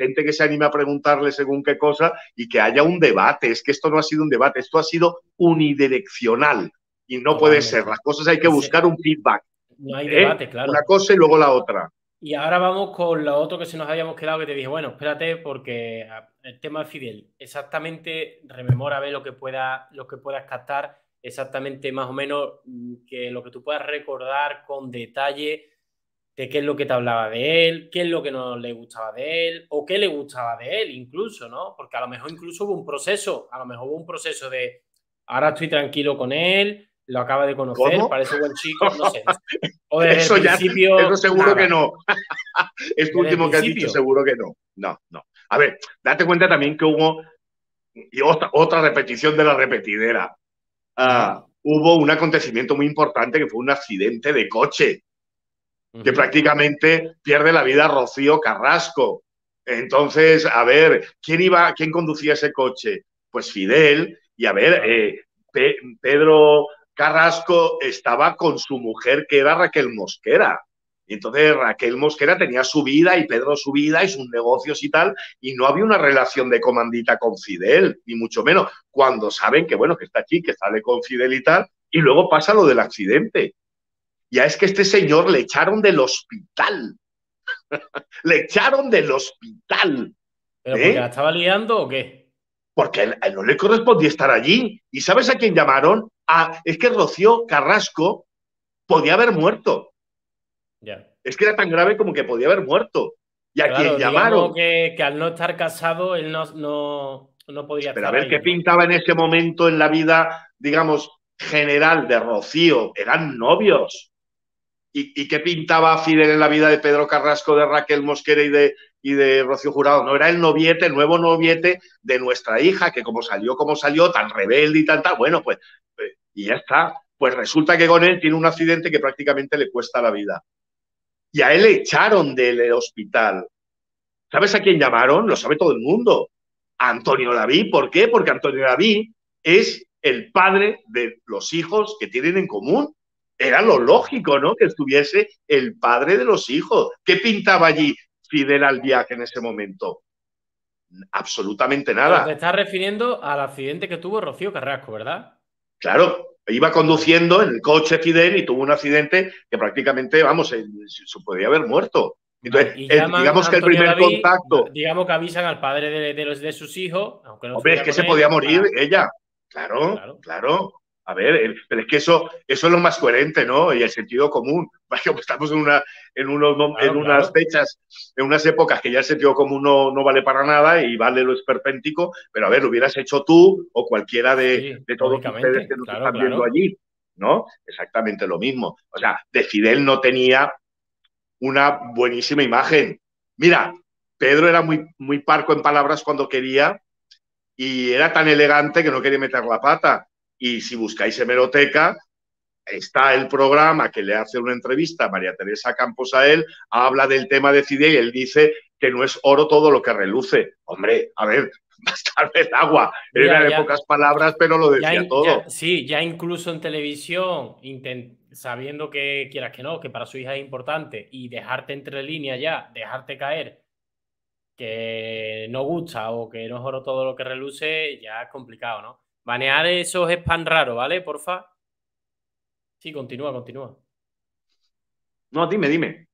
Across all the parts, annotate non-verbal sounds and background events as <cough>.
gente que se anime a preguntarle según qué cosa y que haya un debate. Es que esto no ha sido un debate, esto ha sido unidireccional y no puede ser. Las cosas hay que buscar un feedback. No hay debate, ¿eh? claro. Una cosa y luego la otra. Y ahora vamos con lo otro que se nos habíamos quedado, que te dije, bueno, espérate, porque el tema de Fidel, exactamente rememora a ver lo que, pueda, lo que puedas captar, exactamente más o menos mm, que lo que tú puedas recordar con detalle de qué es lo que te hablaba de él, qué es lo que no le gustaba de él, o qué le gustaba de él incluso, ¿no? Porque a lo mejor incluso hubo un proceso, a lo mejor hubo un proceso de, ahora estoy tranquilo con él, lo acaba de conocer, parece buen chico, no sé. O desde eso el principio. eso seguro que no. <laughs> Esto último que has dicho, seguro que no. No, no. A ver, date cuenta también que hubo y otra, otra repetición de la repetidera. Ah, hubo un acontecimiento muy importante que fue un accidente de coche, que prácticamente pierde la vida Rocío Carrasco. Entonces, a ver, ¿quién iba, quién conducía ese coche? Pues Fidel, y a ver, eh, Pedro Carrasco estaba con su mujer, que era Raquel Mosquera. Y entonces Raquel Mosquera tenía su vida y Pedro su vida y sus negocios y tal, y no había una relación de comandita con Fidel, ni mucho menos, cuando saben que, bueno, que está aquí, que sale con Fidel y tal, y luego pasa lo del accidente. Ya es que este señor le echaron del hospital. <laughs> le echaron del hospital. ¿Pero porque ¿Eh? la estaba liando o qué? Porque a él no le correspondía estar allí. ¿Y sabes a quién llamaron? es que Rocío Carrasco podía haber muerto. Es que era tan grave como que podía haber muerto. Y a quien llamaron. Que, que, al no estar casado, él no, no, podía Pero a ver qué pintaba en ese momento en la vida, digamos, general de Rocío. Eran novios. ¿Y, qué pintaba Fidel en la vida de Pedro Carrasco, de Raquel Mosquera y de, y de Rocío Jurado? No era el noviete, el nuevo noviete de nuestra hija, que como salió, como salió, tan rebelde y tan tal, bueno, pues y ya está. Pues resulta que con él tiene un accidente que prácticamente le cuesta la vida. Y a él le echaron del hospital. ¿Sabes a quién llamaron? Lo sabe todo el mundo. Antonio David. ¿Por qué? Porque Antonio David es el padre de los hijos que tienen en común. Era lo lógico, ¿no? Que estuviese el padre de los hijos. ¿Qué pintaba allí Fidel al viaje en ese momento? Absolutamente nada. te estás refiriendo al accidente que tuvo Rocío Carrasco, ¿verdad? Claro, iba conduciendo en el coche Fidel y tuvo un accidente que prácticamente, vamos, se, podía haber muerto. Entonces, digamos que el primer contacto. Digamos que avisan al padre de, los, de sus hijos. Aunque no Hombre, es que se podía morir ella. claro. claro. A ver, pero es que eso, eso es lo más coherente, ¿no? Y el sentido común. <laughs> Estamos en, una, en, unos, en unas fechas, en unas épocas que ya el sentido común no, no, vale para nada y vale lo esperpéntico, pero a ver, lo hubieras hecho tú o cualquiera de, de todos ustedes que nos están viendo allí, ¿no? Exactamente lo mismo. O sea, de Fidel no tenía una buenísima imagen. Mira, Pedro era muy, muy parco en palabras cuando quería y era tan elegante que no quería meter la pata y si buscáis hemeroteca, está el programa que le hace una entrevista a María Teresa Campos a él, habla del tema de Fidel y él dice que no es oro todo lo que reluce. Hombre, a ver, <laughs> bastar el agua. Era de pocas palabras, pero lo decía todo. sí, ya incluso en televisión, sabiendo que quieras que no, que para su hija es importante, y dejarte entre líneas ya, dejarte caer que no gusta o que no es oro todo lo que reluce, ya es complicado, ¿no? Banear esos spam raro, ¿vale? Porfa. Sí, continúa, continúa. No, dime, dime.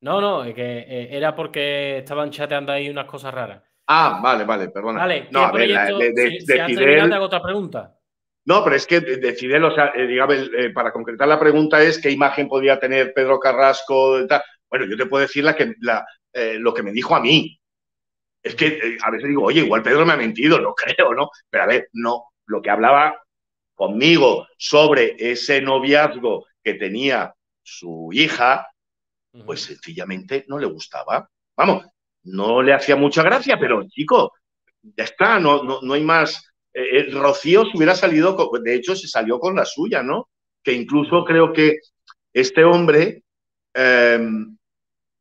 No, no, es que eh, era porque estaban chateando ahí unas cosas raras. Ah, vale, vale, perdona. Vale, no, a ver, de, de, si, te hago otra pregunta. No, pero es que de Fidel, o sea, eh, digamos, eh, para concretar la pregunta es qué imagen podía tener Pedro Carrasco. Bueno, yo te puedo decir la que, la, lo que me dijo a mí. Es que a veces digo, oye, igual Pedro me ha mentido, no <laughs> creo, ¿no? Pero a ver, no, lo que hablaba conmigo sobre ese noviazgo que tenía su hija, pues sencillamente no le gustaba. Vamos, no le hacía mucha gracia, pero chico, ya está, no, no, hay más. Eh, eh, Rocío se hubiera salido, de hecho se salió con la suya, ¿no? Que incluso creo que este hombre, em,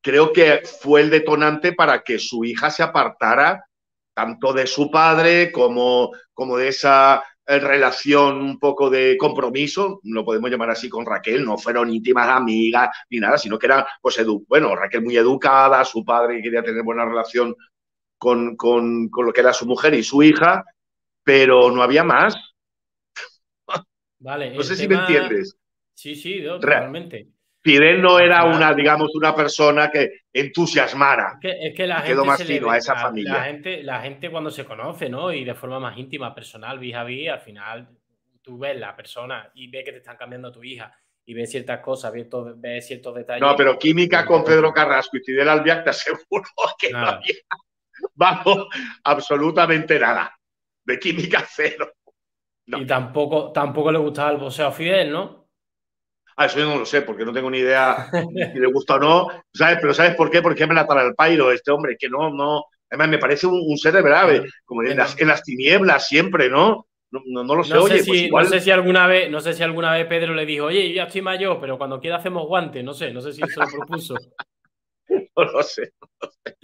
creo que fue el detonante para que su hija se apartara tanto de su padre como, como de esa eh, relación un poco de compromiso, lo podemos llamar así con Raquel, no fueron íntimas amigas ni nada, sino que era, pues, bueno, Raquel muy educada, su padre quería tener buena relación con, con, con, lo que era su mujer y su hija, pero no había más. Vale, <laughs> no sé si me entiendes. Sí, sí, totalmente. Fidel no era una, digamos, una persona que entusiasmara. Es que, la gente quedó más fino a esa familia. La gente, la gente cuando se conoce, ¿no? Y de forma más íntima, personal, vis a vis, al final tú ves la persona y ves que te están cambiando tu hija y ves ciertas cosas, ves, ciertos detalles. No, pero química con Pedro Carrasco y Fidel Albiac te aseguro <laughs> que no había, vamos, absolutamente nada. De química cero. Y tampoco, tampoco le gustaba el boxeo a Fidel, ¿no? Ah, eso yo no lo sé, porque no tengo ni idea si le gusta o no. ¿Sabes? Pero ¿sabes por qué? Porque me la el pairo este hombre, que no, no. Además, me parece un, ser de verdad, como en las, en las, tinieblas siempre, ¿no? No, no, lo sé, oye, pues igual... no sé si alguna vez, no sé si alguna vez Pedro le dijo, oye, yo ya estoy mayor, pero cuando quiera hacemos guante, no sé, no sé si se lo propuso. <laughs> no lo sé, no lo sé.